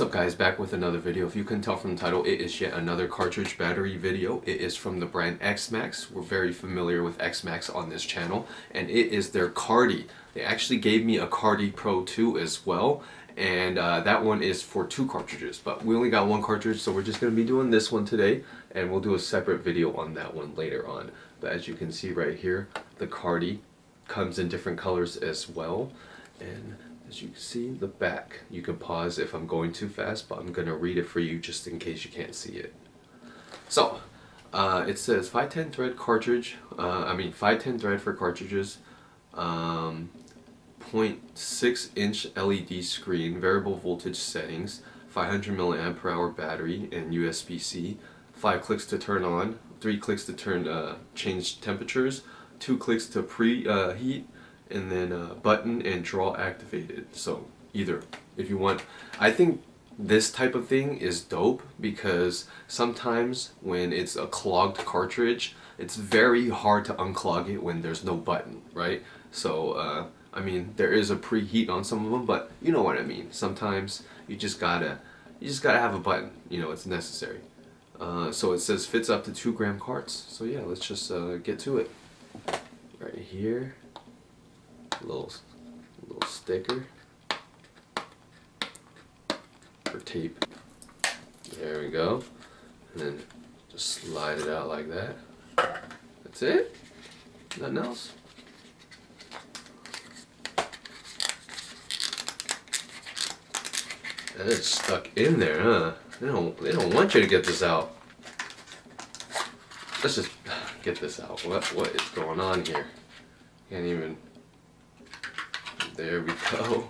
What's up guys, back with another video. If you can tell from the title, it is yet another cartridge battery video. It is from the brand X-Max. We're very familiar with X-Max on this channel, and it is their Carty. They actually gave me a Carty Pro 2 as well, and uh, that one is for two cartridges, but we only got one cartridge, so we're just going to be doing this one today, and we'll do a separate video on that one later on. But as you can see right here, the Carty comes in different colors as well, and as you can see, the back. You can pause if I'm going too fast, but I'm going to read it for you just in case you can't see it. So, uh, it says 510 thread cartridge, uh, I mean 510 thread for cartridges, um, 0.6 inch LED screen, variable voltage settings, 500 milliamp per hour battery, and USB-C. 5 clicks to turn on, 3 clicks to turn uh, change temperatures, 2 clicks to preheat, and then uh, button and draw activated. So either if you want, I think this type of thing is dope because sometimes when it's a clogged cartridge, it's very hard to unclog it when there's no button, right? So, uh, I mean, there is a preheat on some of them, but you know what I mean. Sometimes you just gotta, you just gotta have a button. You know, it's necessary. Uh, so it says fits up to two gram carts. So yeah, let's just uh, get to it. Right here little little sticker or tape. There we go. And then just slide it out like that. That's it. Nothing else. That is stuck in there, huh? They don't they don't want you to get this out. Let's just get this out. What what is going on here? Can't even there we go.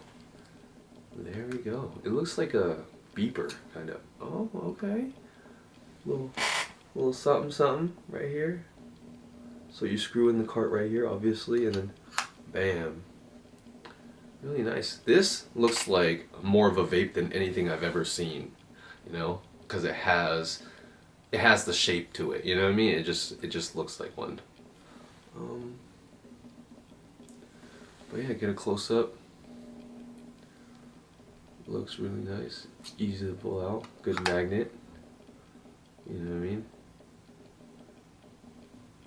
There we go. It looks like a beeper, kind of. Oh, okay. Little, little something, something right here. So you screw in the cart right here, obviously, and then bam. Really nice. This looks like more of a vape than anything I've ever seen, you know, because it has, it has the shape to it. You know what I mean? It just, it just looks like one. Um, but yeah, get a close up. Looks really nice. Easy to pull out. Good magnet. You know what I mean?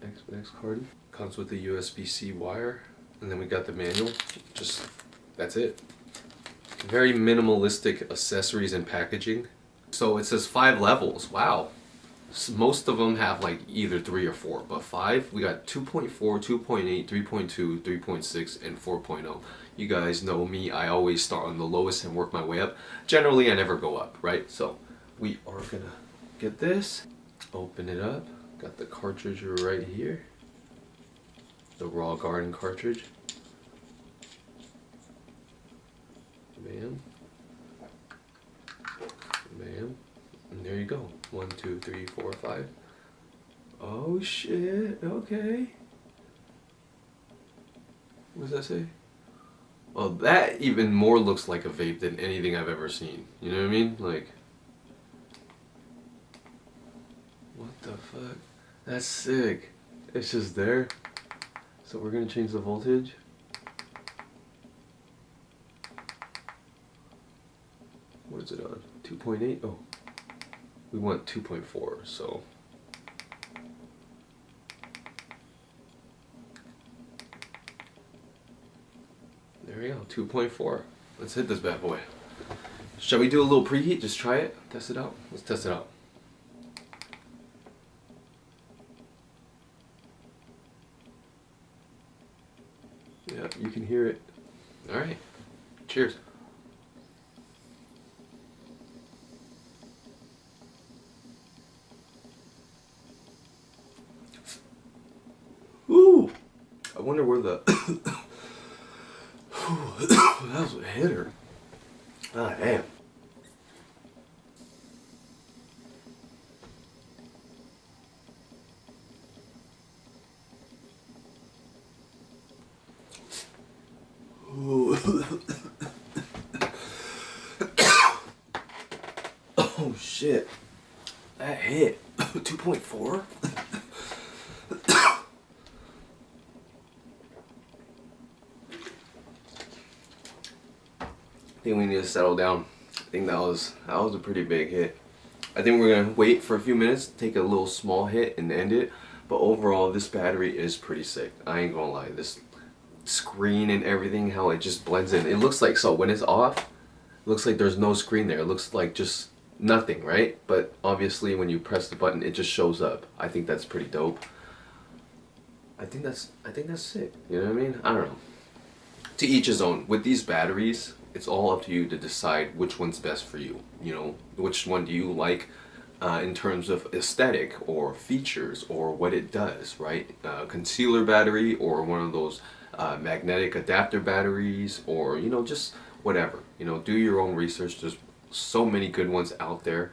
X card. Comes with the USB-C wire. And then we got the manual. Just, that's it. Very minimalistic accessories and packaging. So it says five levels. Wow most of them have like either three or four, but five, we got 2.4, 2.8, 3.2, 3.6, and 4.0. You guys know me, I always start on the lowest and work my way up. Generally, I never go up, right? So we are gonna get this, open it up, got the cartridge right here, the Raw Garden cartridge. Bam. And there you go. One, two, three, four, five. Oh shit, okay. What does that say? Well, that even more looks like a vape than anything I've ever seen. You know what I mean? Like, what the fuck? That's sick. It's just there. So we're gonna change the voltage. What is it on? 2.8? Oh we want 2.4 so. There we go 2.4 let's hit this bad boy. Shall we do a little preheat? Just try it? Test it out? Let's test it out. Yeah you can hear it. All right. Cheers wonder where the that was a hitter. Ah damn. oh shit. That hit. 2.4? I think we need to settle down. I think that was that was a pretty big hit. I think we're gonna wait for a few minutes, take a little small hit and end it. But overall, this battery is pretty sick. I ain't gonna lie. This screen and everything, how it just blends in. It looks like, so when it's off, looks like there's no screen there. It looks like just nothing, right? But obviously when you press the button, it just shows up. I think that's pretty dope. I think that's, I think that's sick. You know what I mean? I don't know. To each his own. With these batteries, it's all up to you to decide which one's best for you. You know, which one do you like uh, in terms of aesthetic or features or what it does, right? Uh, concealer battery or one of those uh, magnetic adapter batteries or, you know, just whatever. You know, do your own research. There's so many good ones out there.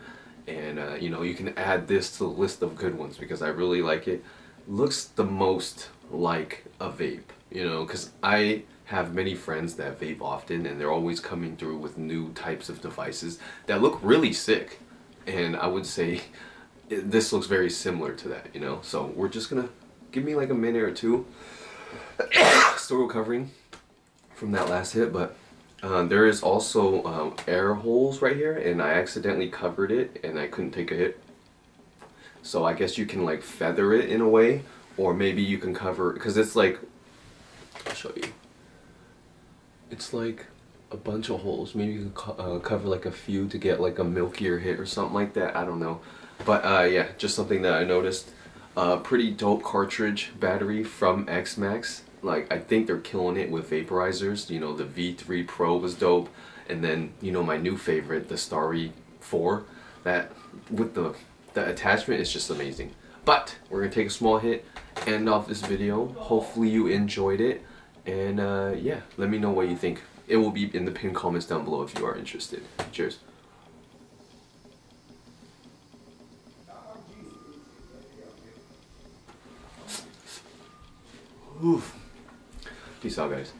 And, uh, you know, you can add this to the list of good ones because I really like it. Looks the most like a vape, you know, because I have many friends that vape often and they're always coming through with new types of devices that look really sick. And I would say this looks very similar to that you know? So we're just gonna give me like a minute or two still recovering from that last hit but uh, there is also um, air holes right here and I accidentally covered it and I couldn't take a hit. So I guess you can like feather it in a way or maybe you can cover because it's like I'll show you it's like a bunch of holes. Maybe you can co uh, cover like a few to get like a milkier hit or something like that. I don't know. But uh, yeah, just something that I noticed. Uh, pretty dope cartridge battery from XMax. Like I think they're killing it with vaporizers. You know the V3 Pro was dope, and then you know my new favorite, the Starry 4. That with the the attachment is just amazing. But we're gonna take a small hit, end off this video. Hopefully you enjoyed it. And uh, yeah, let me know what you think. It will be in the pinned comments down below if you are interested. Cheers. Oof. Peace out, guys.